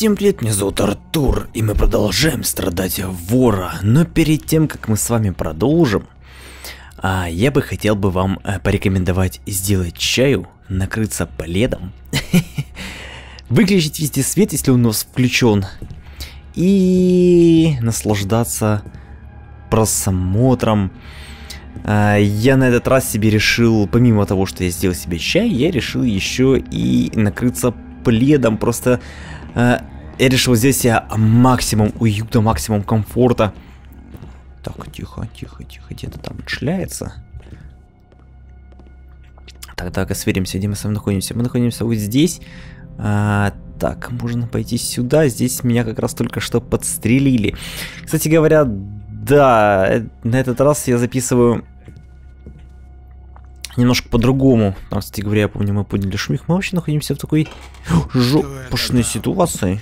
Всем привет, меня зовут Артур, и мы продолжаем страдать вора. Но перед тем, как мы с вами продолжим, а, я бы хотел бы вам а, порекомендовать сделать чаю, накрыться пледом, выключить везде свет, если у вас включен, и наслаждаться просмотром. А, я на этот раз себе решил, помимо того, что я сделал себе чай, я решил еще и накрыться пледом, просто э, я решил здесь себе максимум уюта, максимум комфорта. Так, тихо, тихо, тихо, где-то там шляется. Так, так, сверимся, где мы с вами находимся. Мы находимся вот здесь. А, так, можно пойти сюда. Здесь меня как раз только что подстрелили. Кстати говоря, да, э, на этот раз я записываю немножко по-другому. Там, кстати говоря, я помню, мы подняли шумих. Мы вообще находимся в такой жопошной ситуации.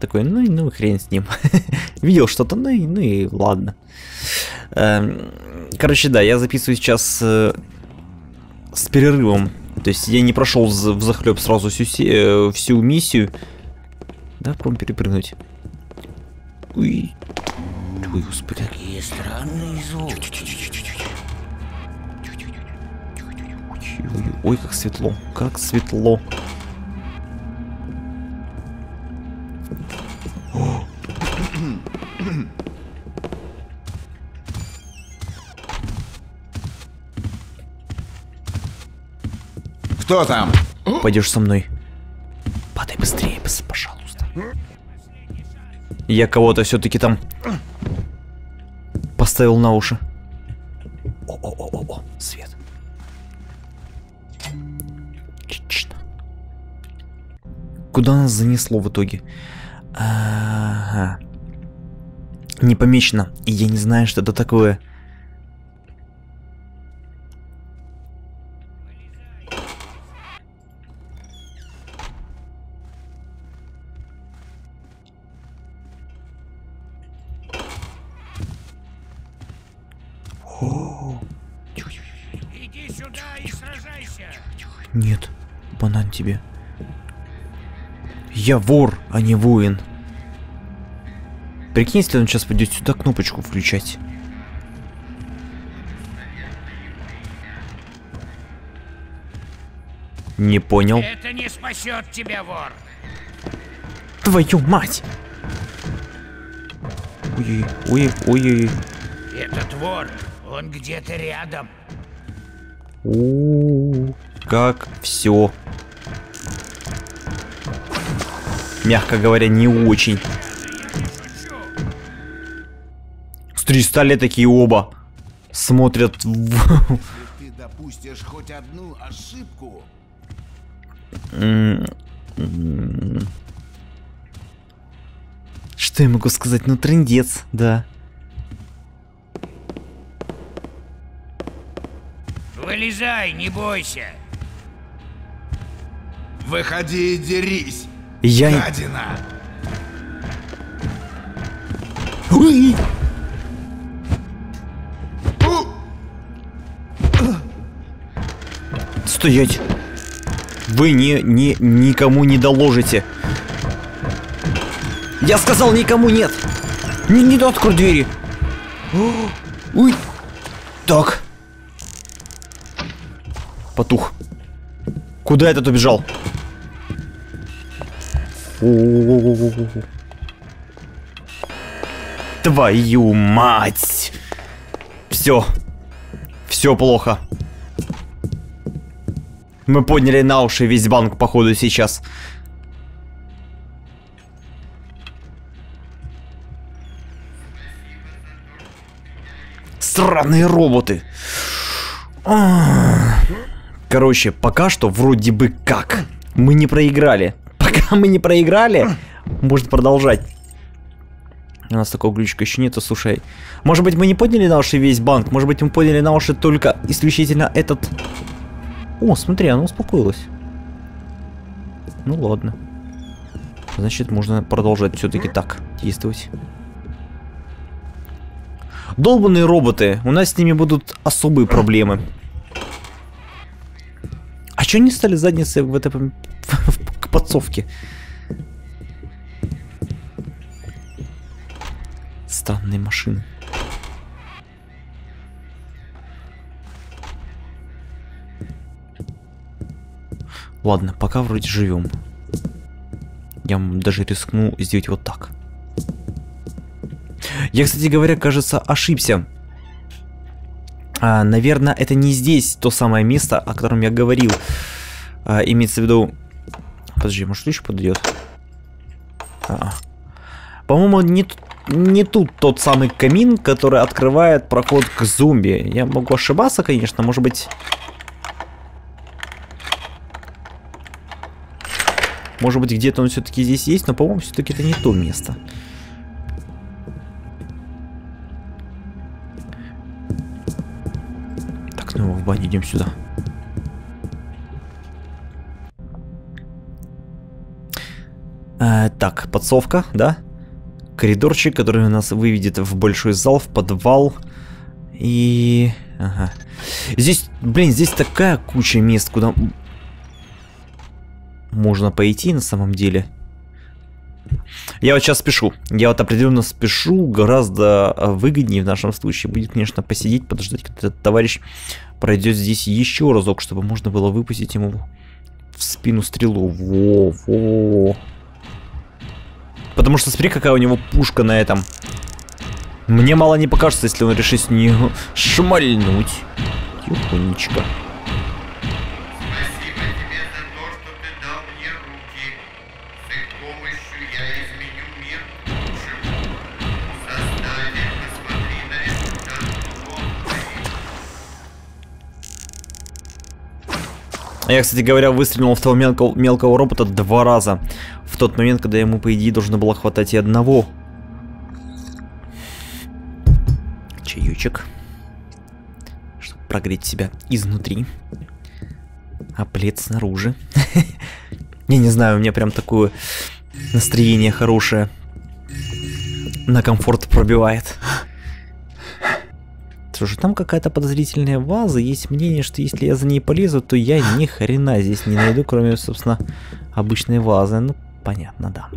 Такой, ну ну хрен с ним. Видел что-то, ну и, ну и ладно. Эм, короче, да, я записываю сейчас э, с перерывом. То есть я не прошел в захлеб сразу всю, э, всю миссию. Да, прям перепрыгнуть. Уй. Ой, господи. Какие странные звуки. Ой, как светло, как светло. Кто там? Пойдешь со мной. Падай быстрее, пожалуйста. Я кого-то все-таки там поставил на уши. О-о-о-о, свет. Отлично. Куда нас занесло в итоге? Ага. Не помечено. И я не знаю, что это такое. Я вор, а не воин. Прикинь, если он сейчас пойдет сюда кнопочку включать. Не понял. Это не спасет тебя, вор. Твою мать! Ой, ой, ой, ой. Этот вор, он где-то рядом. У, как все. Мягко говоря, не очень. Стали такие оба. Смотрят в... Ты допустишь хоть одну ошибку. Что я могу сказать? Ну, трендец, да. Вылезай, не бойся. Выходи и дерись, Я... гадина. Ой! Стоять! Вы не, не, никому не доложите. Я сказал, никому нет! Не, не открой двери! Ой! Так. Потух. Куда этот убежал? Твою мать! Все. Все плохо. Мы подняли на уши весь банк, походу, сейчас. Странные роботы. Короче, пока что вроде бы как. Мы не проиграли. Пока мы не проиграли, можно продолжать. У нас такого ключика еще нету, слушай. Может быть, мы не подняли на уши весь банк? Может быть, мы подняли на уши только исключительно этот... О, смотри, оно успокоилось. Ну ладно. Значит, можно продолжать все-таки так действовать. Долбанные роботы. У нас с ними будут особые проблемы. что не стали задницы в этой подсовке? Странные машины. Ладно, пока вроде живем. Я даже рискну сделать вот так. Я, кстати говоря, кажется, ошибся. А, наверное, это не здесь то самое место, о котором я говорил. А, имеется в виду... Подожди, может еще подойдет? А. По-моему, не, не тут тот самый камин, который открывает проход к зомби. Я могу ошибаться, конечно, может быть... Может быть, где-то он все-таки здесь есть, но, по-моему, все-таки это не то место. Так, снова в баню идем сюда. Э, так, подсовка, да? Коридорчик, который нас выведет в большой зал, в подвал. И... Ага. Здесь, блин, здесь такая куча мест, куда можно пойти на самом деле. Я вот сейчас спешу. Я вот определенно спешу. Гораздо э, выгоднее в нашем случае будет, конечно, посидеть, подождать, когда этот товарищ пройдет здесь еще разок, чтобы можно было выпустить ему в спину стрелу. Во, во. Потому что смотри, какая у него пушка на этом. Мне мало не покажется, если он решит с нее шмальнуть. Тихонечко. Твоих. Я, кстати говоря, выстрелил в того мелкого, мелкого робота два раза. Тот момент, когда ему, по идее, должно было хватать и одного. Чаючек. Чтобы прогреть себя изнутри. А плед снаружи. Я не знаю, у меня прям такое настроение хорошее. На комфорт пробивает. Слушай, там какая-то подозрительная ваза. Есть мнение, что если я за ней полезу, то я ни хрена здесь не найду, кроме, собственно, обычной вазы. Ну, понятно, да.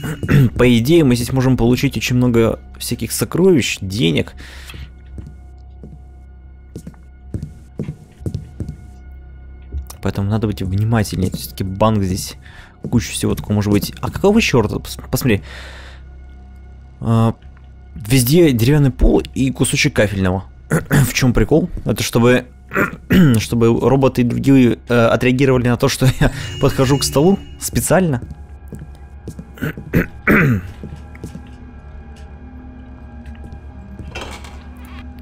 По идее, мы здесь можем получить очень много всяких сокровищ, денег. Поэтому надо быть внимательнее. Все-таки банк здесь куча всего такого может быть. А какого черта? Пос- Посмотри. А, везде деревянный пол и кусочек кафельного. В чем прикол? Это чтобы чтобы роботы и другие э, отреагировали на то, что я подхожу к столу специально.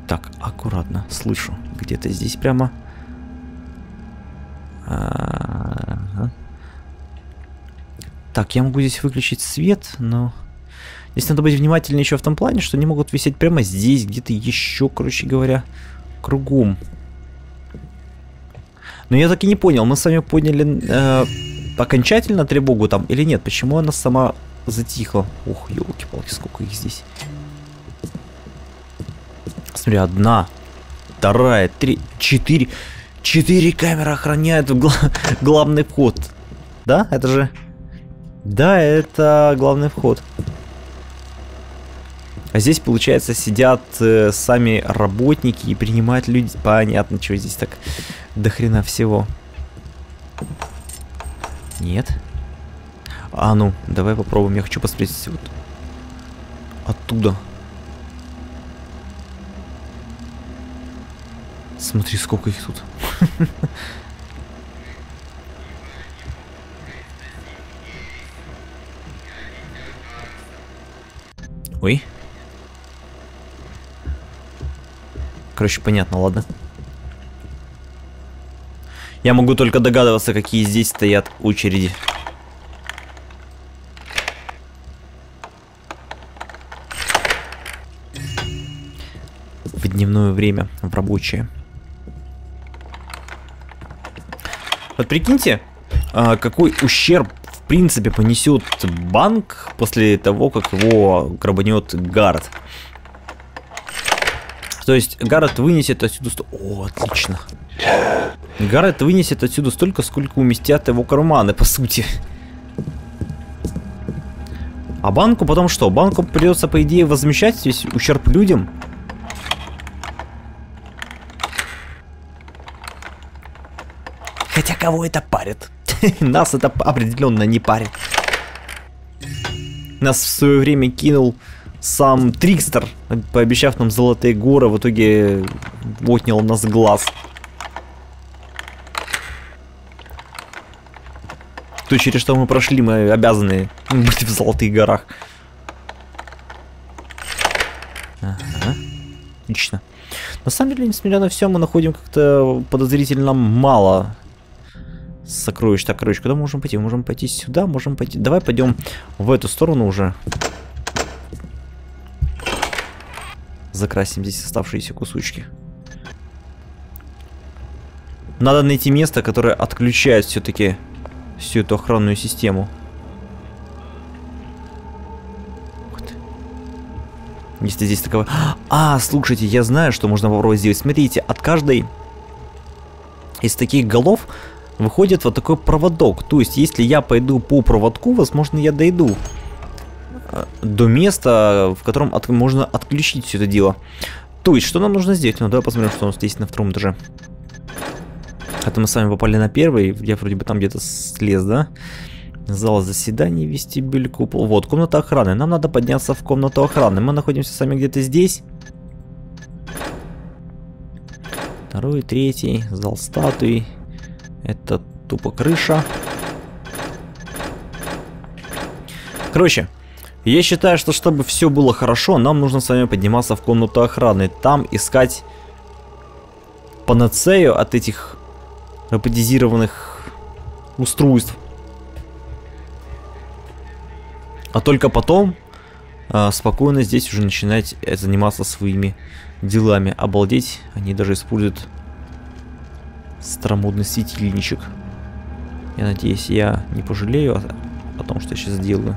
Так, аккуратно, слышу. Где-то здесь прямо. Так, я могу здесь выключить свет, но... Здесь надо быть внимательнее еще в том плане, что они могут висеть прямо здесь, где-то еще, короче говоря, кругом. Но я так и не понял, мы с вами поняли э, окончательно тревогу там или нет? Почему она сама затихла? Ух, елки-палки, сколько их здесь. Смотри, одна, вторая, три, четыре. Четыре камеры охраняют гла- главный вход. Да, это же... Да, это главный вход. А здесь, получается, сидят э, сами работники и принимают люди. Понятно, что здесь так до хрена всего. Нет. А ну, давай попробуем. Я хочу посмотреть вот оттуда. Смотри, сколько их тут. Ой. Короче, понятно, ладно. Я могу только догадываться, какие здесь стоят очереди. В дневное время, в рабочее. Вот прикиньте, а, какой ущерб в принципе понесет банк после того, как его грабанет гард. То есть Гаррет вынесет отсюда... сто- О, отлично. Гаррет вынесет отсюда столько, сколько уместят его карманы, по сути. А банку потом что? Банку придется, по идее, возмещать весь ущерб людям. Хотя кого это парит? Нас это определенно не парит. Нас в свое время кинул сам Трикстер, пообещав нам золотые горы, в итоге отнял нас глаз. То, через что мы прошли, мы обязаны быть в золотых горах. Ага. Отлично. На самом деле, несмотря на все, мы находим как-то подозрительно мало сокровищ. Так, короче, куда мы можем пойти? Мы можем пойти сюда, можем пойти... Давай пойдем в эту сторону уже. Закрасим здесь оставшиеся кусочки. Надо найти место, которое отключает все-таки всю эту охранную систему. Вот. Если здесь такого... А, слушайте, я знаю, что можно попробовать сделать. Смотрите, от каждой из таких голов выходит вот такой проводок. То есть, если я пойду по проводку, возможно, я дойду до места, в котором от- можно отключить все это дело. То есть, что нам нужно сделать? Ну, давай посмотрим, что у нас есть на втором этаже. Это мы с вами попали на первый. Я вроде бы там где-то слез, да? Зал заседаний, вестибюль, купол. Вот, комната охраны. Нам надо подняться в комнату охраны. Мы находимся с вами где-то здесь. Второй, третий, зал статуи. Это тупо крыша. Короче, я считаю, что чтобы все было хорошо, нам нужно с вами подниматься в комнату охраны. Там искать панацею от этих роботизированных устройств. А только потом а, спокойно здесь уже начинать э, заниматься своими делами. Обалдеть, они даже используют старомодный светильничек. Я надеюсь, я не пожалею о, о том, что я сейчас сделаю.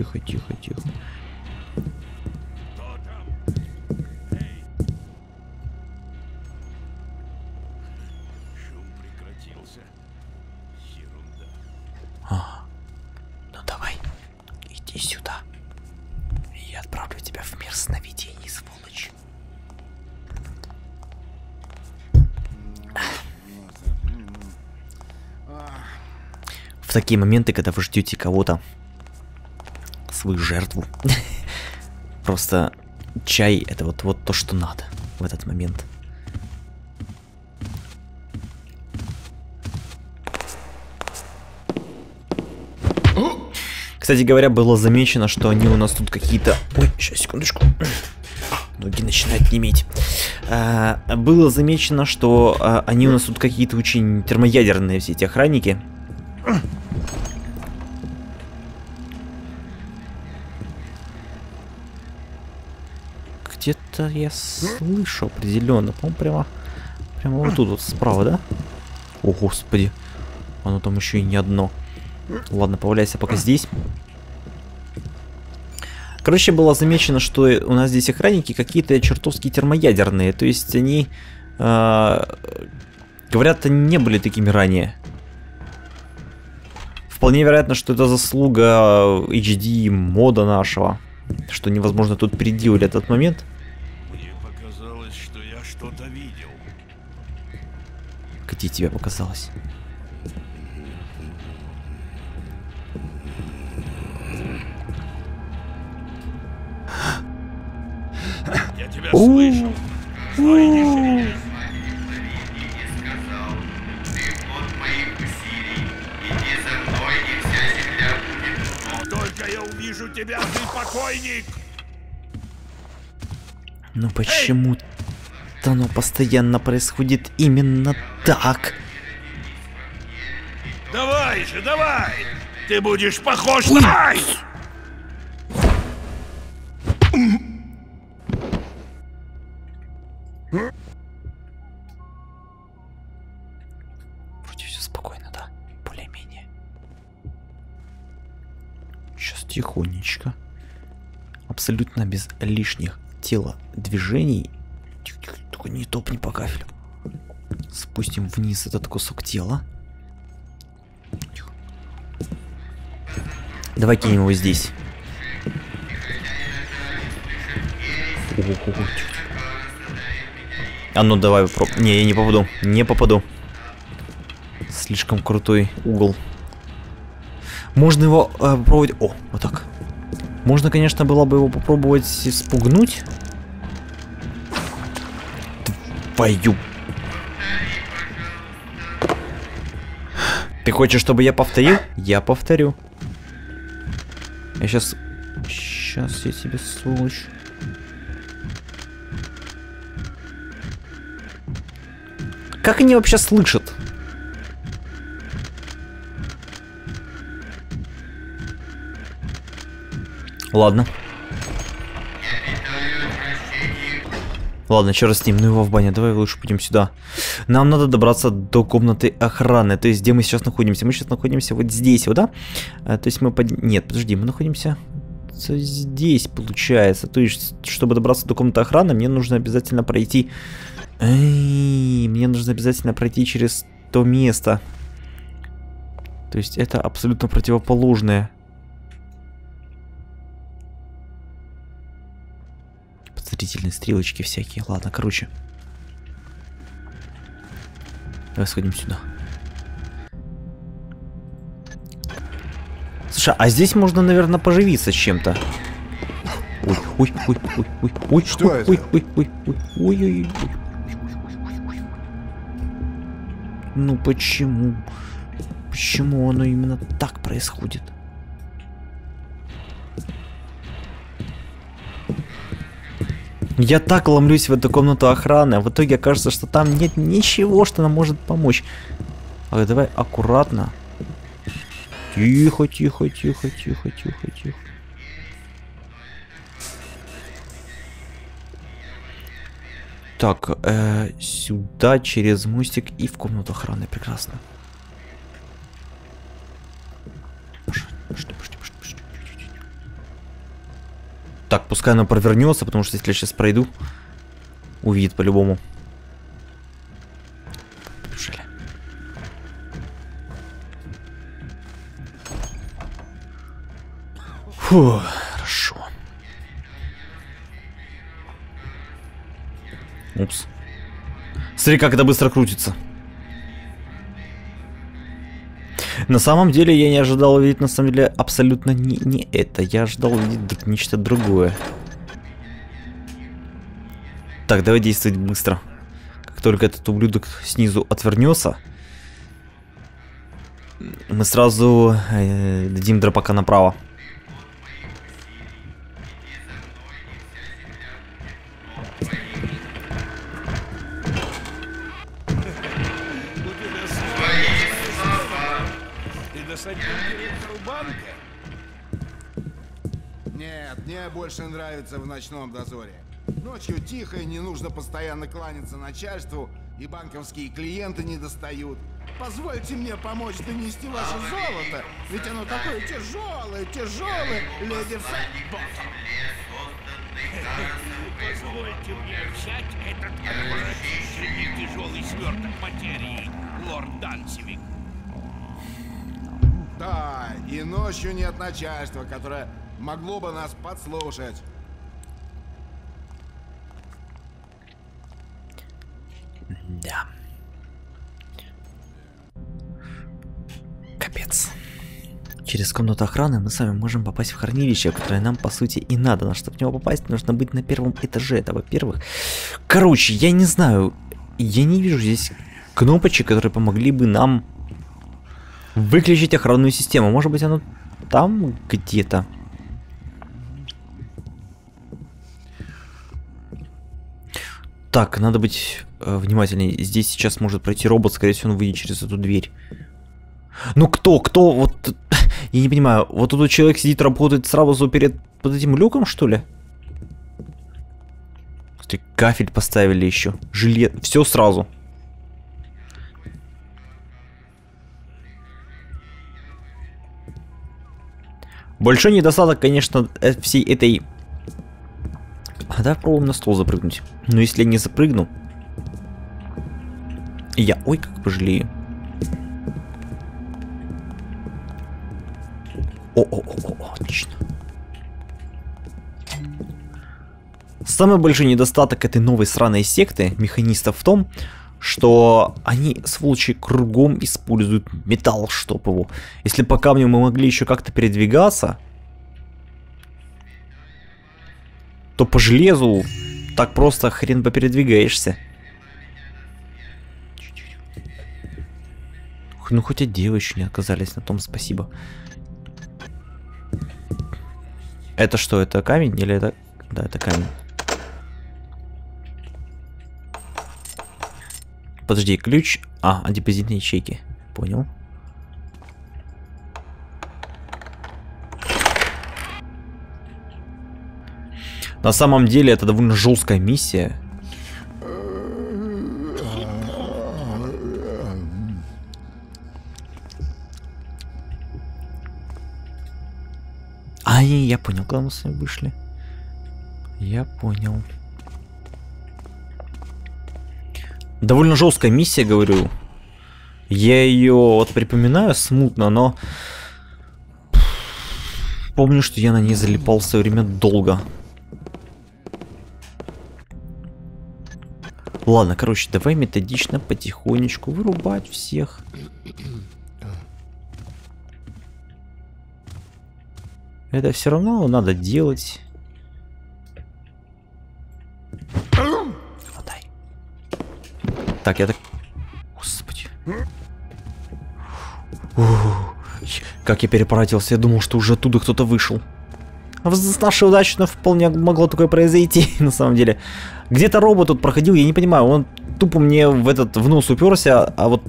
Тихо, тихо, тихо. Ерунда. Ну давай, иди сюда. Я отправлю тебя в мир сновидений, сволочь. В такие моменты, когда вы ждете кого-то, свою жертву, просто чай это вот, вот то, что надо в этот момент. Кстати говоря, было замечено, что они у нас тут какие-то... Ой, сейчас, секундочку. Ноги начинают неметь. А, было замечено, что а, они у нас тут какие-то очень термоядерные все эти охранники. Где-то я слышу определенно. По-моему, прямо, прямо вот тут вот справа, да? О, господи. Оно там еще и не одно. Ладно, поваляйся пока здесь. Короче, было замечено, что у нас здесь охранники какие-то чертовски термоядерные. То есть они, э, говорят, не были такими ранее. Вполне вероятно, что это заслуга HD мода нашего. Что невозможно тут переделали этот момент. Что-то видел. Где тебе показалось? Я тебя слышу. Но и не шевелись. Только я увижу тебя, ты покойник! Но почему-то оно постоянно происходит именно так. Давай же, давай! Ты будешь похож на... Ай! Вроде все спокойно, да? Более-менее. Сейчас тихонечко. Абсолютно без лишних телодвижений только не топни по кафелю. Спустим вниз этот кусок тела. Давай кинем его здесь. А ну давай попроб- Не, я не попаду. Не попаду. Слишком крутой угол. Можно его э, попробовать... О, вот так. Можно, конечно, было бы его попробовать спугнуть. Твою. Ты хочешь, чтобы я повторил? Я повторю. Я сейчас... Сейчас я тебе, сволочь. Как они вообще слышат? Ладно. Ладно, черт с ним, ну его в баню, давай лучше пойдем сюда. Нам надо добраться до комнаты охраны, то есть где мы сейчас находимся? Мы сейчас находимся вот здесь, вот, да? А, то есть мы под... Нет, подожди, мы находимся здесь, получается. То есть, чтобы добраться до комнаты охраны, мне нужно обязательно пройти... Эй, мне нужно обязательно пройти через то место. То есть это абсолютно противоположное. Подозрительные стрелочки всякие. Ладно, короче. Давай сходим сюда. Слушай, а здесь можно, наверное, поживиться чем-то. Ой, ой, ой, ой, ой, ой, Что ой, это? ой, ой, ой, ой, ой, ой, ой. Ну почему? Почему оно именно так происходит? Я так ломлюсь в эту комнату охраны, а в итоге окажется, что там нет ничего, что нам может помочь. А давай аккуратно. Тихо, тихо, тихо, тихо, тихо, тихо. Так, э, сюда через мостик и в комнату охраны. Прекрасно. Так, пускай оно провернется, потому что если я сейчас пройду, увидит по-любому. Побежали. Фу, хорошо. Упс. Смотри, как это быстро крутится. На самом деле я не ожидал увидеть, на самом деле, абсолютно не, не это. Я ожидал увидеть нечто другое. Так, давай действовать быстро. Как только этот ублюдок снизу отвернется, мы сразу э, дадим дропака направо. Мне больше нравится в ночном дозоре. Ночью тихо и не нужно постоянно кланяться начальству, и банковские клиенты не достают. Позвольте мне помочь донести ваше золото, ведь оно такое тяжелое, тяжелое, леди Фэтбот. Позвольте мне взять этот отвратительный тяжелый сверток материи, лорд Дансивик. Да, и ночью нет начальства, которое могло бы нас подслушать. Да. Капец. Через комнату охраны мы с вами можем попасть в хранилище, которое нам по сути и надо. Но чтобы в него попасть, нужно быть на первом этаже. Это во-первых. Короче, я не знаю. Я не вижу здесь кнопочек, которые помогли бы нам выключить охранную систему. Может быть, оно там где-то. Так, надо быть э, внимательней. Здесь сейчас может пройти робот, скорее всего, он выйдет через эту дверь. Ну кто, кто, вот, я не понимаю, вот тут человек сидит, работает сразу перед под этим люком, что ли? Смотри, кафель поставили еще, жилет, все сразу. Большой недостаток, конечно, э, всей этой... А давай попробуем на стол запрыгнуть. Но если я не запрыгну... Я, ой, как пожалею. О-о-о-о, отлично. Самый большой недостаток этой новой сраной секты механистов в том, что они, сволочи, кругом используют металл, чтоб его. Если по камню мы могли еще как-то передвигаться, то по железу так просто хрен попередвигаешься. Ух, Ну хоть от еще не отказались, на том спасибо. Это что, это камень или это... Да, это камень. Подожди, ключ... А, от депозитной ячейки. Понял. На самом деле это довольно жесткая миссия. А, не, я понял, куда мы с вами вышли. Я понял. Довольно жесткая миссия, говорю. Я ее вот припоминаю смутно, но помню, что я на ней залипал в время долго. Ладно, короче, давай методично, потихонечку вырубать всех. Это все равно надо делать. Хватай. Так, я так... Господи. Ух, как я перепаратился, я думал, что уже оттуда кто-то вышел. С нашей удачей вполне могло такое произойти, на самом деле. Где-то робот тут проходил, я не понимаю, он тупо мне в этот в нос уперся, а вот...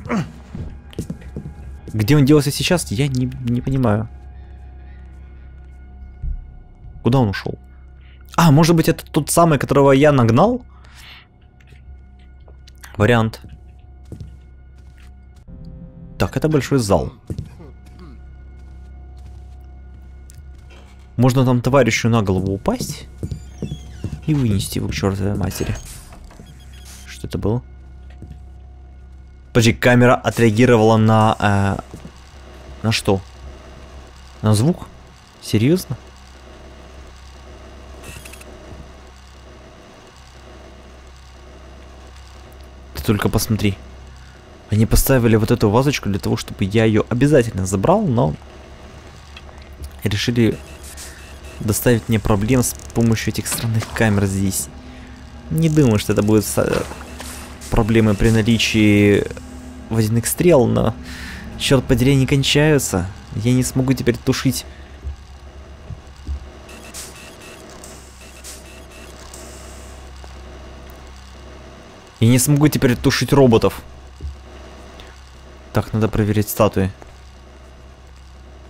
Где он делся сейчас, я не, не понимаю. Куда он ушел? А, может быть это тот самый, которого я нагнал? Вариант. Так, это большой зал. Можно там товарищу на голову упасть и вынести его к чертовой матери. Что это было? Подожди, камера отреагировала на... Э, на что? На звук? Серьезно? Ты только посмотри. Они поставили вот эту вазочку для того, чтобы я ее обязательно забрал, но решили доставить мне проблем с помощью этих странных камер здесь. Не думаю, что это будет проблемы при наличии водяных стрел, но черт подери, не кончаются. Я не смогу теперь тушить Я не смогу теперь тушить роботов. Так, надо проверить статуи.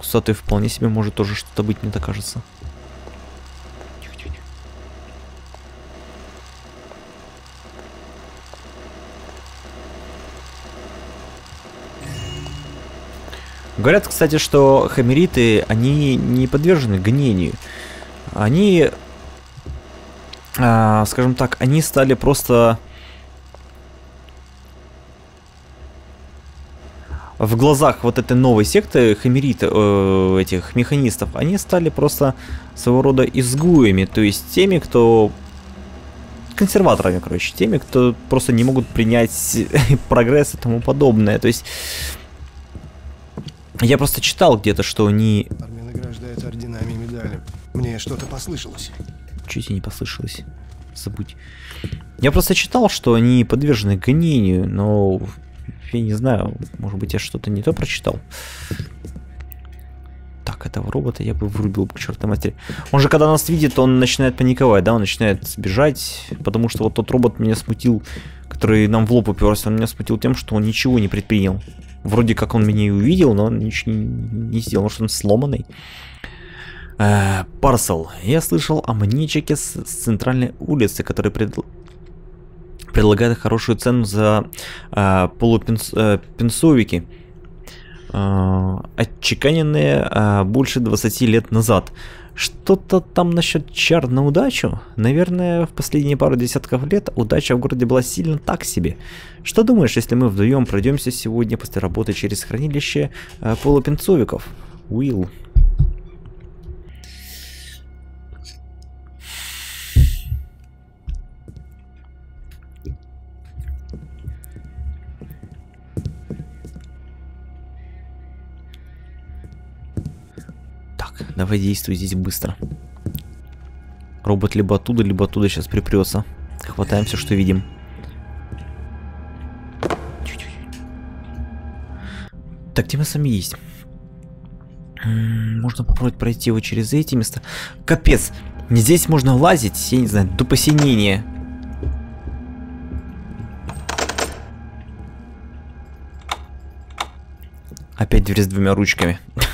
Статуи вполне себе может тоже что-то быть, мне так кажется. Тихо, тихо, тихо. Говорят, кстати, что хамериты, они не подвержены гонению. Они, а, скажем так, они стали просто в глазах вот этой новой секты хамерит э, этих механистов, они стали просто своего рода изгуями, то есть теми, кто консерваторами, короче, теми, кто просто не могут принять прогресс и тому подобное. То есть я просто читал где-то, что они... Армия награждает орденами и медалями. Мне что-то послышалось. Чуть и не послышалось. Забудь. Я просто читал, что они подвержены гонению, но я не знаю, может быть я что-то не то прочитал. Так, этого робота я бы вырубил к чертовой матери. Он же когда нас видит, он начинает паниковать, да, он начинает сбежать, потому что вот тот робот меня смутил, который нам в лоб уперся, он меня смутил тем, что он ничего не предпринял. Вроде как он меня и увидел, но ничего не, сделал, может он сломанный. Парсел. Я слышал о маньячике с, с центральной улицы, который пред, предлагает хорошую цену за э, полупенсовики. э, отчеканенные э, больше 20 лет назад. Что-то там насчет чар на удачу? Наверное, в последние пару десятков лет удача в городе была сильно так себе. Что думаешь, если мы вдвоем пройдемся сегодня после работы через хранилище э, полупенцовиков? Уилл. Давай действуй здесь быстро. Робот либо оттуда, либо оттуда сейчас припрется. Хватаем все, что видим. Так, где мы сами есть? Можно попробовать пройти его через эти места. Капец! Здесь можно лазить, я не знаю, до посинения. Опять дверь с двумя ручками.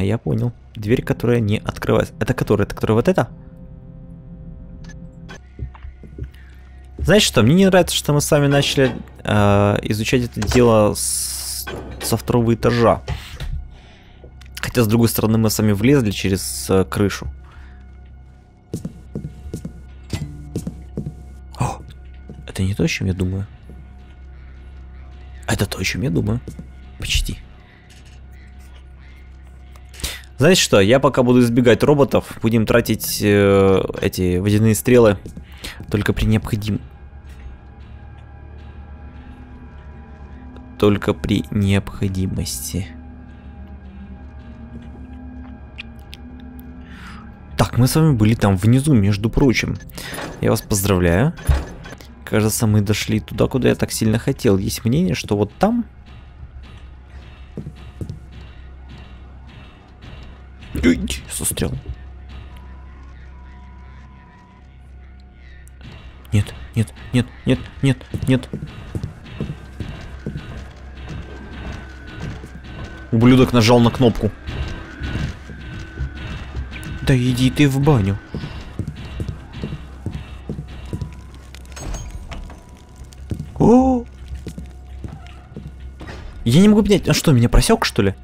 Так, я понял. Дверь, которая не открывается. Это которая? Это которая вот эта? Знаешь что, мне не нравится, что мы с вами начали э, изучать это дело с- со второго этажа. Хотя, с другой стороны, мы сами влезли через э, крышу. О, это не то, о чем я думаю. Это то, о чем я думаю. Почти. Знаете что, я пока буду избегать роботов, будем тратить э, эти водяные стрелы только при необходим. Только при необходимости. Так, мы с вами были там внизу, между прочим. Я вас поздравляю. Кажется, мы дошли туда, куда я так сильно хотел. Есть мнение, что вот там... Ой, застрял. Нет, нет, нет, нет, нет, нет. Ублюдок нажал на кнопку. Да иди ты в баню. О! Я не могу понять, а что, меня просек, что ли?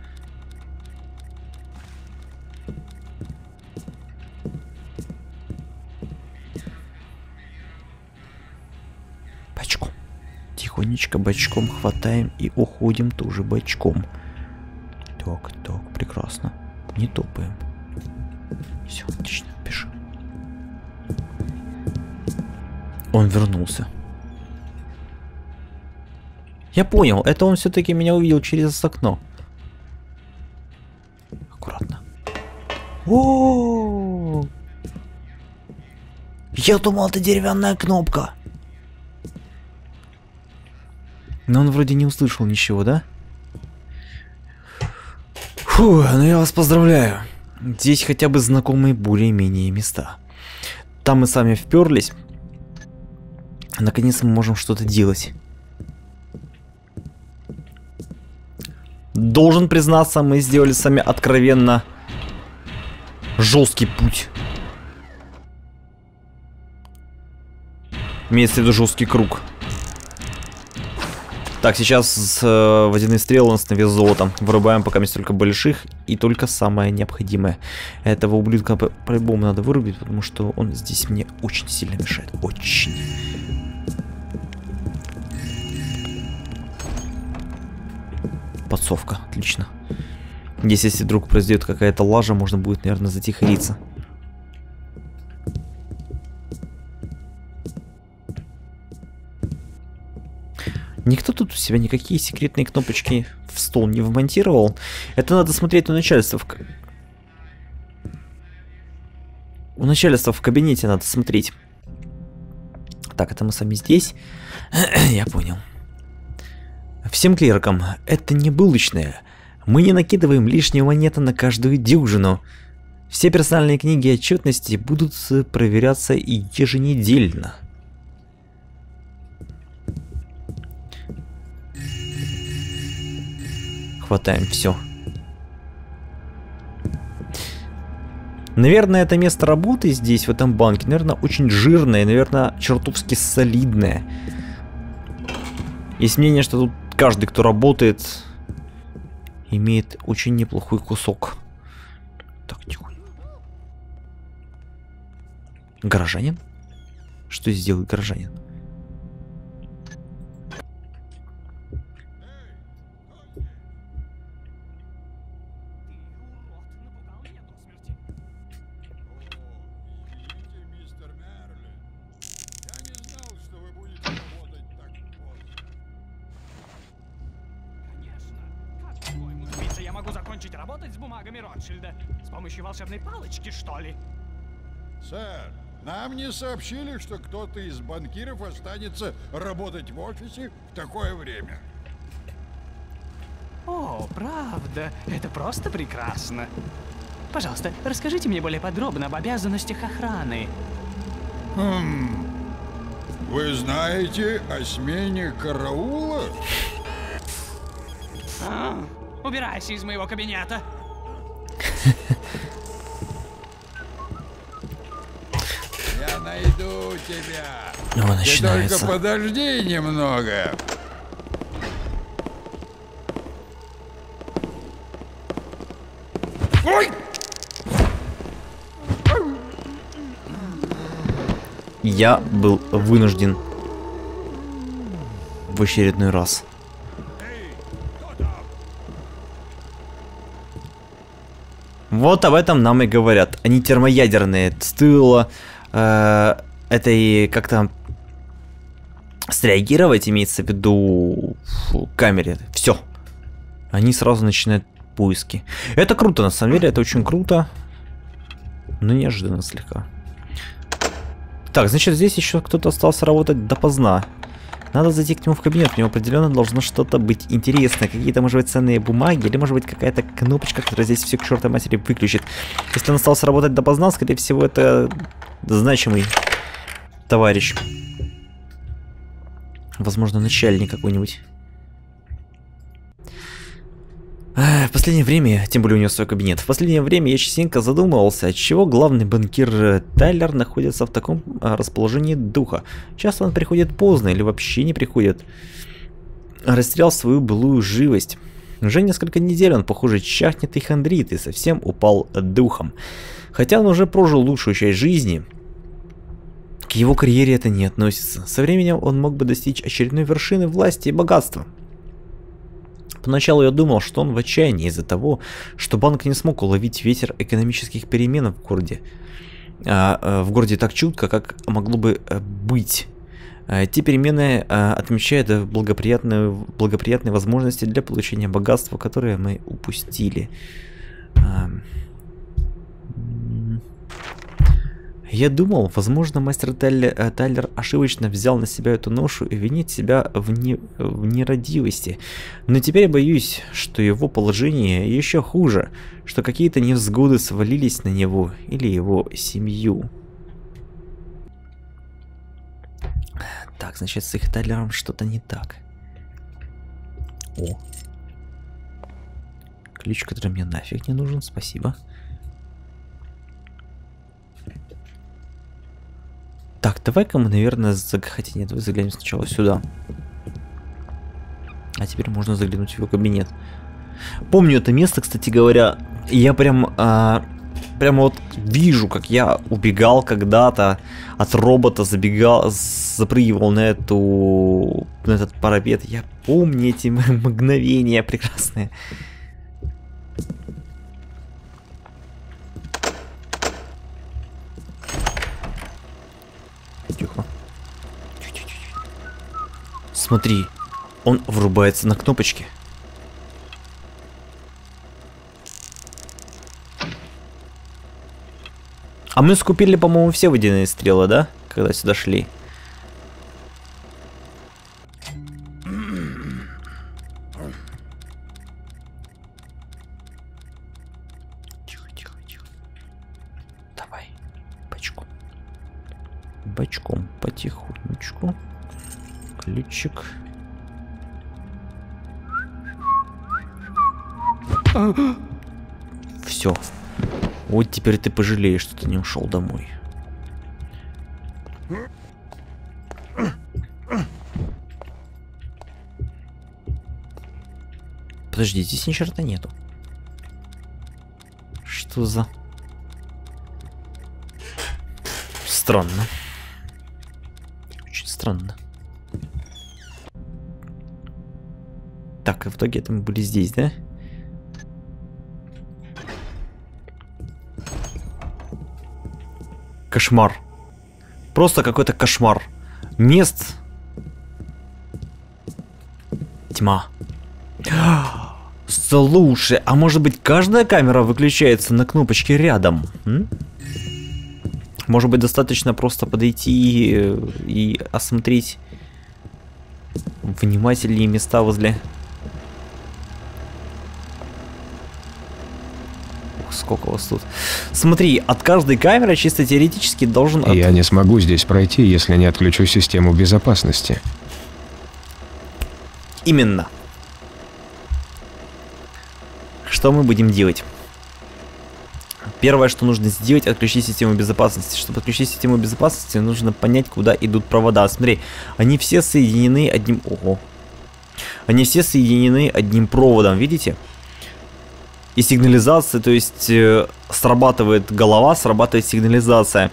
Тихонечко бочком хватаем и уходим тоже бочком. Так, так, прекрасно. Не топаем. Все, отлично, пишем. Он вернулся. Я понял, это он все-таки меня увидел через окно. Аккуратно. О! Я думал, это деревянная кнопка. Но он вроде не услышал ничего, да? Фу, ну я вас поздравляю. Здесь хотя бы знакомые более-менее места. Там мы сами вперлись. Наконец мы можем что-то делать. Должен признаться, мы сделали сами откровенно жесткий путь. Имеется в виду жесткий круг. Так, сейчас э, водяные стрелы у нас на вес золота. Вырубаем пока есть только больших и только самое необходимое. Этого ублюдка по- по-любому надо вырубить, потому что он здесь мне очень сильно мешает. Очень. Подсовка, отлично. Здесь, если вдруг произойдет какая-то лажа, можно будет, наверное, затихариться. Никто тут у себя никакие секретные кнопочки в стол не вмонтировал. Это надо смотреть у начальства. В... У начальства в кабинете надо смотреть. Так, это мы сами здесь. Я понял. Всем клеркам, это не булочная. Мы не накидываем лишние монеты на каждую дюжину. Все персональные книги отчетности будут проверяться еженедельно. Хватаем все. Наверное, это место работы здесь, в этом банке, наверное, очень жирное, наверное, чертовски солидное. Есть мнение, что тут каждый, кто работает, имеет очень неплохой кусок. Так, тихо. Горожанин? Что здесь делает горожанин? Нам не сообщили, что кто-то из банкиров останется работать в офисе в такое время. О, правда. Это просто прекрасно. Пожалуйста, расскажите мне более подробно об обязанностях охраны. Хм. Вы знаете о смене караула? А, убирайся из моего кабинета. тебя. Ты начинается. только подожди немного. Ой! Я был вынужден в очередной раз. Вот об этом нам и говорят. Они термоядерные. Стоило э, этой как-то среагировать, имеется в виду фу, камере. Все. Они сразу начинают поиски. Это круто, на самом деле, это очень круто. Но неожиданно слегка. Так, значит, здесь еще кто-то остался работать допоздна. Надо зайти к нему в кабинет, у него определенно должно что-то быть интересное. Какие-то, может быть, ценные бумаги, или, может быть, какая-то кнопочка, которая здесь все к чертовой матери выключит. Если он остался работать допоздна, скорее всего, это значимый товарищ. Возможно, начальник какой-нибудь. В последнее время, тем более у него свой кабинет, в последнее время я частенько задумывался, отчего главный банкир э, Тайлер находится в таком а, расположении духа. Часто он приходит поздно или вообще не приходит. Растерял свою былую живость. Уже несколько недель он, похоже, чахнет и хандрит и совсем упал духом. Хотя он уже прожил лучшую часть жизни, его карьере это не относится. Со временем он мог бы достичь очередной вершины власти и богатства. Поначалу я думал, что он в отчаянии из-за того, что банк не смог уловить ветер экономических перемен в городе. А, а, в городе так чутко, как могло бы э, быть. А, Те перемены отмечают благоприятные, благоприятные возможности для получения богатства, которые мы упустили. Я думал, возможно, мастер э, Тайлер ошибочно взял на себя эту ношу и винит себя в, не, в нерадивости. Но теперь боюсь, что его положение еще хуже, что какие-то невзгоды свалились на него или его семью. Так, значит, с их Тайлером что-то не так. О. Ключ, который мне нафиг не нужен, спасибо. Так, давай-ка мы, наверное, заг... хотя нет, давай заглянем сначала сюда. А теперь можно заглянуть в его кабинет. Помню это место, кстати говоря. Я прям, а, прямо вот вижу, как я убегал когда-то от робота, забегал, запрыгивал на эту, на этот парапет. Я помню эти мгновения прекрасные. Тихо. Смотри, он врубается на кнопочки. А мы скупили, по-моему, все водяные стрелы, да? Когда сюда шли. Бочком, потихонечку. Ключик. Все. Вот теперь ты пожалеешь, что ты не ушел домой. Подожди, здесь ни черта нету. Что за... Странно. Странно. Так, и в итоге это мы были здесь, да? Кошмар. Просто какой-то кошмар. Мест. Тьма. Слушай, а может быть каждая камера выключается на кнопочке рядом? М? Может быть достаточно просто подойти э, и осмотреть внимательнее места возле... Ух, сколько вас тут. Смотри, от каждой камеры чисто теоретически должен... от- Я не смогу здесь пройти, если не отключу систему безопасности. Именно. Что мы будем делать? Первое, что нужно сделать, отключить систему безопасности. Чтобы отключить систему безопасности, нужно понять, куда идут провода. Смотри, они все соединены одним... Ого. Они все соединены одним проводом, видите? И сигнализация, то есть э, срабатывает голова, срабатывает сигнализация.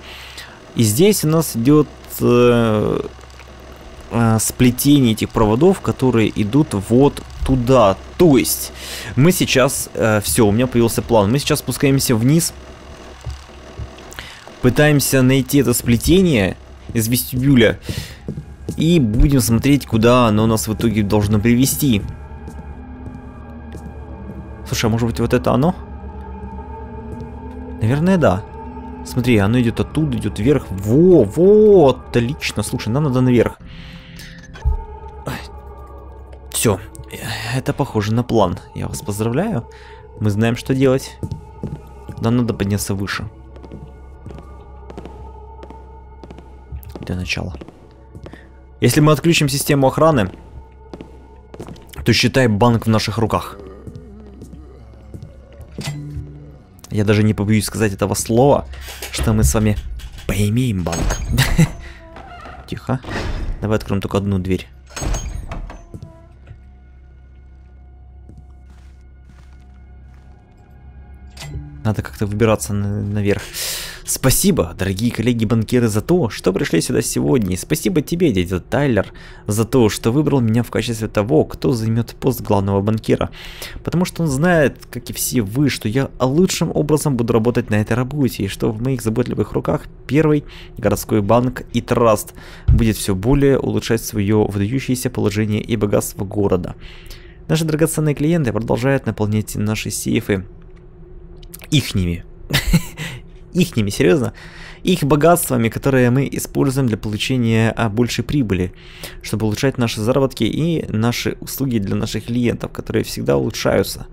И здесь у нас идет э, э, сплетение этих проводов, которые идут вот туда. То есть мы сейчас, все, у меня появился план. Мы сейчас спускаемся вниз, пытаемся найти это сплетение из вестибюля и будем смотреть, куда оно нас в итоге должно привести. Слушай, а может быть вот это оно? Наверное, да. Смотри, оно идет оттуда, идет вверх. Во, вот, отлично. Слушай, нам надо наверх. Все, это похоже на план. Я вас поздравляю. Мы знаем, что делать. Нам надо подняться выше. Для начала. Если мы отключим систему охраны, то считай банк в наших руках. Я даже не побоюсь сказать этого слова, что мы с вами поимеем банк. Тихо. Давай откроем только одну дверь. Надо как-то выбираться на- наверх. Спасибо, дорогие коллеги-банкиры, за то, что пришли сюда сегодня. И спасибо тебе, дядя Тайлер, за то, что выбрал меня в качестве того, кто займет пост главного банкира. Потому что он знает, как и все вы, что я лучшим образом буду работать на этой работе, и что в моих заботливых руках первый городской банк и траст будет все более улучшать свое выдающееся положение и богатство города. Наши драгоценные клиенты продолжают наполнять наши сейфы ихними. ихними, серьезно. Их богатствами, которые мы используем для получения а, большей прибыли, чтобы улучшать наши заработки и наши услуги для наших клиентов, которые всегда улучшаются.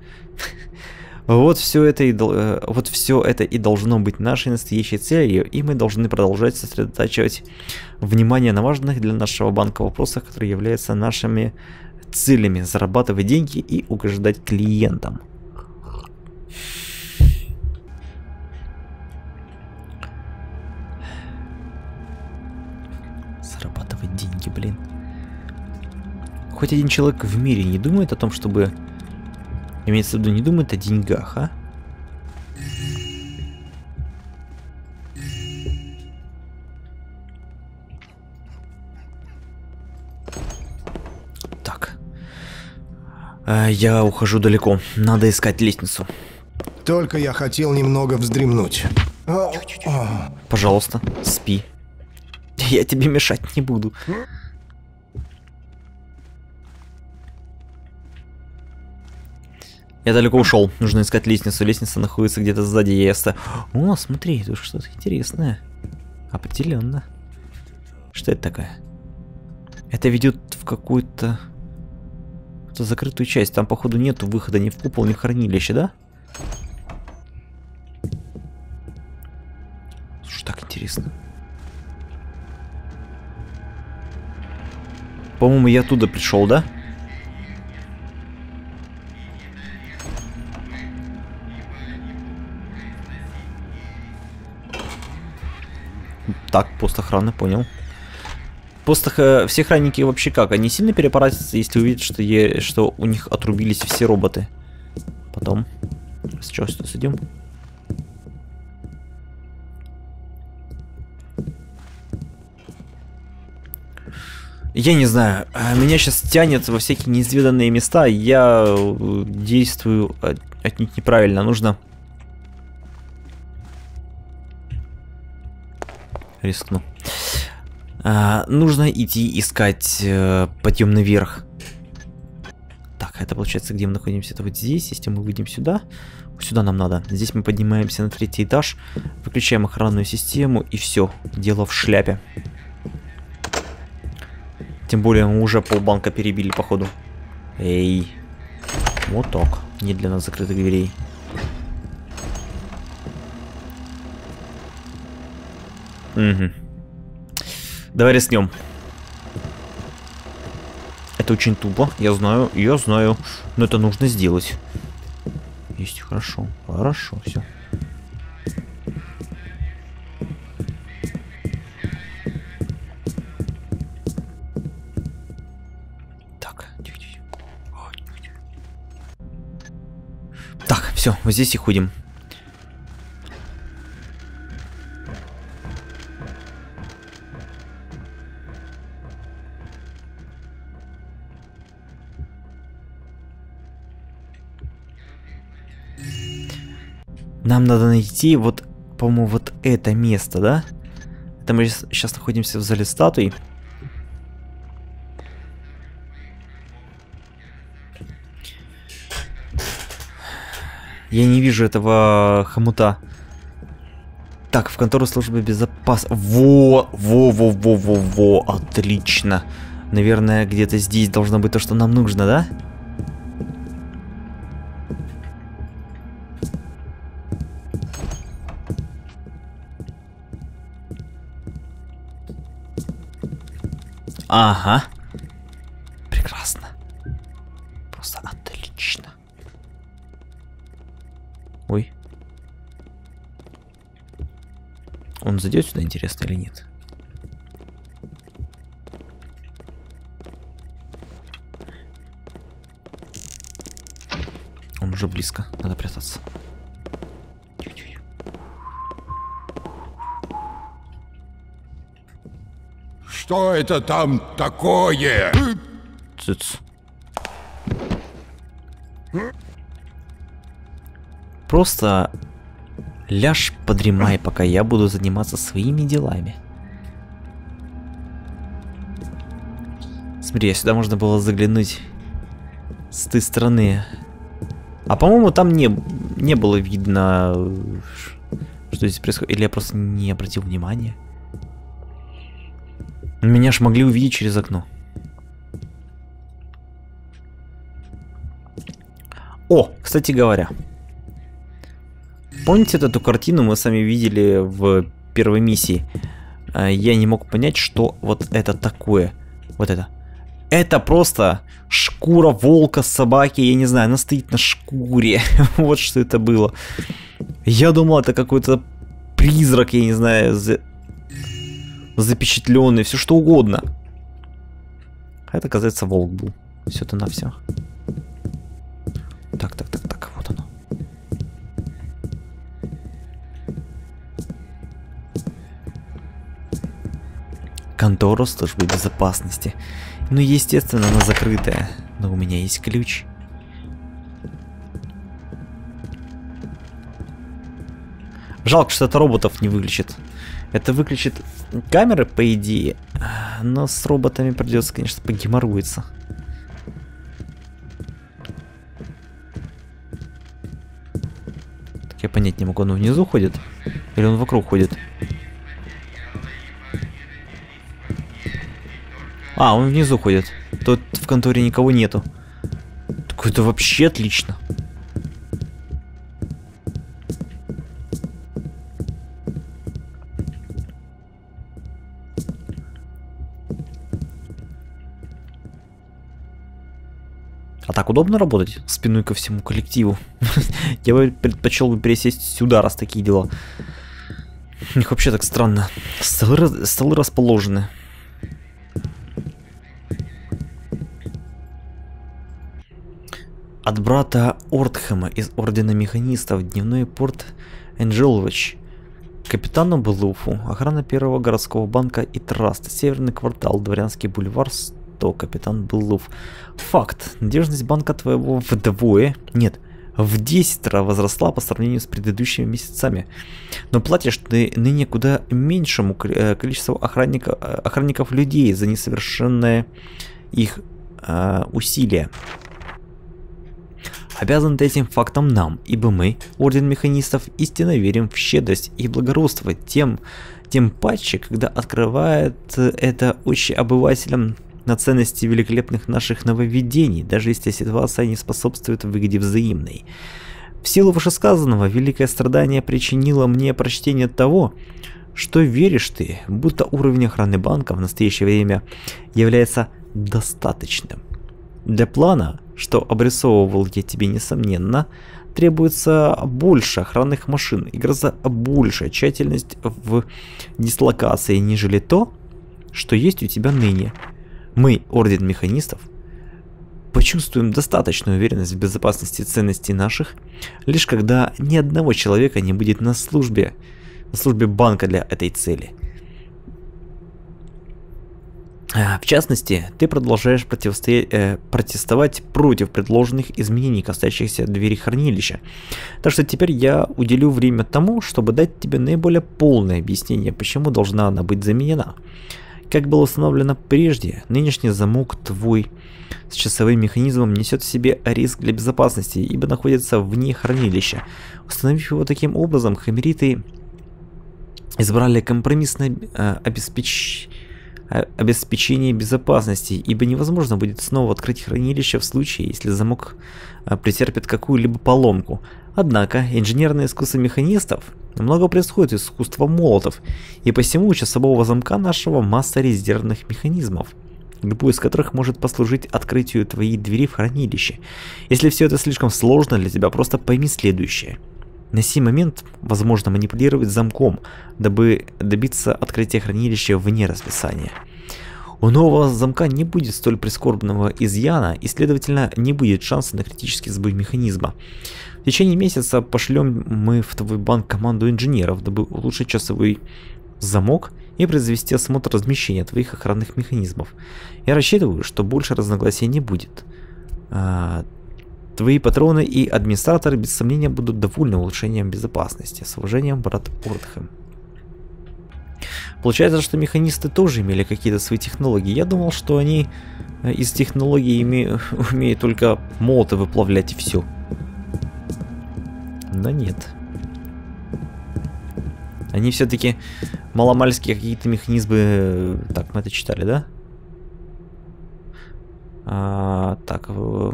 Вот все это и э, вот все это и должно быть нашей настоящей целью, и мы должны продолжать сосредотачивать внимание на важных для нашего банка вопросах, которые являются нашими целями зарабатывать деньги и угождать клиентам. Хоть один человек в мире не думает о том, чтобы... Имеется в виду, не думает о деньгах, а? Так. А, Я ухожу далеко. Надо искать лестницу. Только я хотел немного вздремнуть. Пожалуйста, спи. Я тебе мешать не буду. Я далеко ушел. Нужно искать лестницу. Лестница находится где-то сзади Еста. О, смотри, тут что-то интересное. Определенно. Что это такое? Это ведет в какую-то... какую-то закрытую часть. Там, походу, нету выхода ни в купол, ни в хранилище, да? Слушай, так интересно. По-моему, я оттуда пришел, да? Так, пост охраны, понял. Просто э, все охранники вообще как? Они сильно перепаратятся, если увидят, что, е- что у них отрубились все роботы. Потом. Сейчас сидим. Я не знаю, э, меня сейчас тянет во всякие неизведанные места, я э, действую от- отнюдь неправильно, нужно... Рискну. А, нужно идти искать э, подъем наверх. Так, это получается, где мы находимся? Это вот здесь. Если мы выйдем сюда, сюда нам надо. Здесь мы поднимаемся на третий этаж, выключаем охранную систему и все. Дело в шляпе. Тем более мы уже полбанка перебили, походу. Эй. Вот так. Не для нас закрытых дверей. Угу. Давай рискнем. Это очень тупо, я знаю, я знаю. Но это нужно сделать. Есть, хорошо. Хорошо, все. Так. Так, все, вот здесь и ходим. Нам надо найти вот, по-моему, вот это место, да? Это мы сейчас находимся в зале статуй. Я не вижу этого хомута. Так, в контору службы безопасности. Во, во, во, во, во, во, отлично. Наверное, где-то здесь должно быть то, что нам нужно, да? Ага. Прекрасно. Просто отлично. Ой. Он зайдет сюда, интересно, или нет? Он уже близко, надо прятаться. Что это там такое? Цыц. Просто ляжь подремай, пока я буду заниматься своими делами. Смотри, сюда можно было заглянуть с той стороны. А по-моему, там не, не было видно, что здесь происходит. Или я просто не обратил внимания. Меня ж могли увидеть через окно. О, кстати говоря. Помните эту картину мы сами видели в первой миссии? А, Я не мог понять, что вот это такое. Вот это. Это просто шкура волка, собаки, я не знаю, она стоит на шкуре. вот что это было. Я думал, это какой-то призрак, я не знаю, за... запечатленный, все что угодно. А это, оказывается, волк был. Все это на все. Так, так, так, так, вот оно. Контора службы безопасности. Ну, естественно, она закрытая. Но у меня есть ключ. Жалко, что это роботов не выключит. Это выключит камеры, по идее. Но с роботами придется, конечно, погеморуиться. Так я понять не могу, он внизу ходит? Или он вокруг ходит? А, он внизу ходит. Тут в конторе никого нету. Так это вообще отлично. Так удобно работать спиной ко всему коллективу. Я бы предпочел бы пересесть сюда, раз такие дела. У них вообще так странно. Столы, столы расположены. От брата Ортхэма из Ордена Механистов, дневной порт Энджелович. Капитану Белуфу, охрана первого городского банка и траста, северный квартал, дворянский бульвар, 100, капитан Блуф. Факт, надежность банка твоего вдвое, нет, в 10 раз возросла по сравнению с предыдущими месяцами. Но платишь ты ныне куда меньшему э, количеству охранника, э, охранников людей за несовершенное их э, усилия. Обязан ты этим фактом нам, ибо мы, Орден Механистов, истинно верим в щедрость и благородство тем, тем паче, когда открывает это очи обывателям на ценности великолепных наших нововведений, даже если ситуация не способствует выгоде взаимной. В силу вышесказанного, великое страдание причинило мне прочтение того, что веришь ты, будто уровень охраны банка в настоящее время является достаточным. Для плана, что обрисовывал я тебе несомненно, требуется больше охранных машин и гораздо большая тщательность в дислокации, нежели то, что есть у тебя ныне. Мы, Орден Механистов, почувствуем достаточную уверенность в безопасности ценностей наших, лишь когда ни одного человека не будет на службе, на службе банка для этой цели. А, В частности, ты продолжаешь противостоять, э, протестовать против предложенных изменений, касающихся двери хранилища. Так что теперь я уделю время тому, чтобы дать тебе наиболее полное объяснение, почему должна она быть заменена. Как было установлено прежде, нынешний замок твой с часовым механизмом несет в себе риск для безопасности, ибо находится вне хранилища. Установив его таким образом, хамериты избрали компромиссное э, обеспеч- э, обеспечение безопасности, ибо невозможно будет снова открыть хранилище в случае, если замок э, претерпит какую-либо поломку. Однако инженерное искусство механистов много происходит из искусства молотов, и посему у часового замка нашего масса резервных механизмов, любой из которых может послужить открытию твоей двери в хранилище. Если все это слишком сложно для тебя, просто пойми следующее. На сей момент возможно манипулировать замком, дабы добиться открытия хранилища вне расписания. У нового замка не будет столь прискорбного изъяна и, следовательно, не будет шанса на критический сбой механизма. В течение месяца пошлем мы в твой банк команду инженеров, дабы улучшить часовой замок и произвести осмотр размещения твоих охранных механизмов. Я рассчитываю, что больше разногласий не будет. А, Твои патроны и администраторы без сомнения будут довольны улучшением безопасности. С уважением, брат Ордхэм. Получается, что механисты тоже имели какие-то свои технологии. Я думал, что они э, из технологий име... умеют только молоты выплавлять и все. Да нет. Они все-таки маломальские какие-то механизмы... э, Так, мы это читали, да? А, так, э,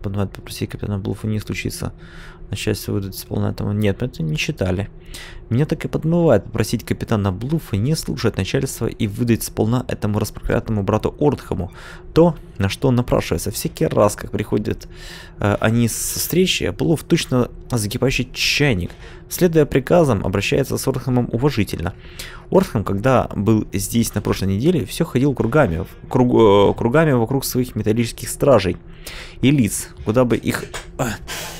поднимать попросить капитана Блуфа не случится. На выдать сполна этому. Нет, мы это не читали. Меня так и подмывает попросить капитана Блуфа не слушать начальство и выдать сполна этому распроклятому брату Ордхаму то, на что он напрашивается. Всякий раз, как приходят э, они с встречи, Блуф точно закипающий чайник. Следуя приказам, обращается с Ордхамом уважительно. Ордхам, когда был здесь на прошлой неделе, все ходил кругами, круг, э, кругами вокруг своих металлических стражей и лиц, куда бы их, э,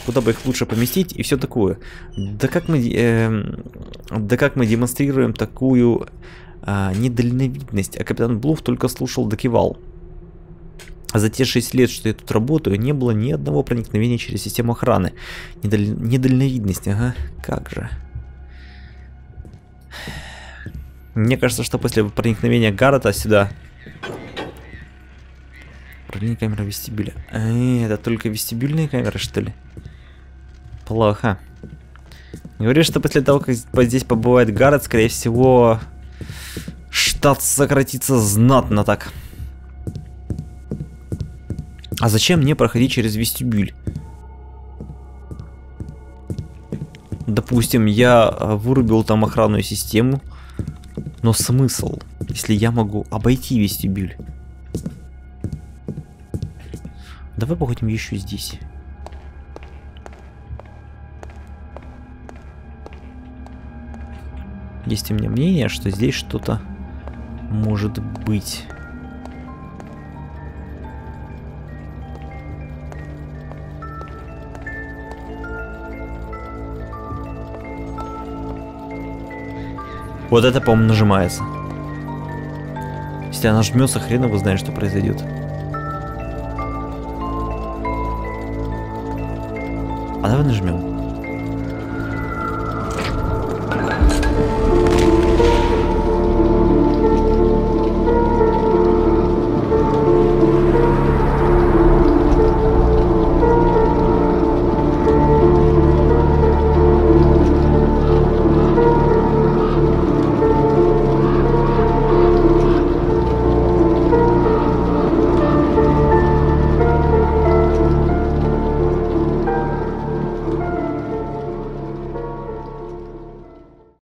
куда бы их лучше поместить и все такое. Да как мы, э, да как мы демонстрируем такую э, недальновидность, а капитан Блуф только слушал да кивал. А за те 6 лет, что я тут работаю, не было ни одного проникновения через систему охраны. Недаль... Недальновидность, ага, как же. Мне кажется, что после проникновения Гаррета сюда... Управление камеры вестибюля. Э, это только вестибюльные камеры, что ли? Плохо. Говоришь, что после того, как здесь побывает Гаррет, скорее всего, штат сократится знатно так. А зачем мне проходить через вестибюль? Допустим, я э, вырубил там охранную систему, но смысл, если я могу обойти вестибюль? Давай походим еще здесь. Есть у меня мнение, что здесь что-то может быть. Вот это, по-моему, нажимается. Если она жмется, хрен его знает, что произойдет. А давай нажмем.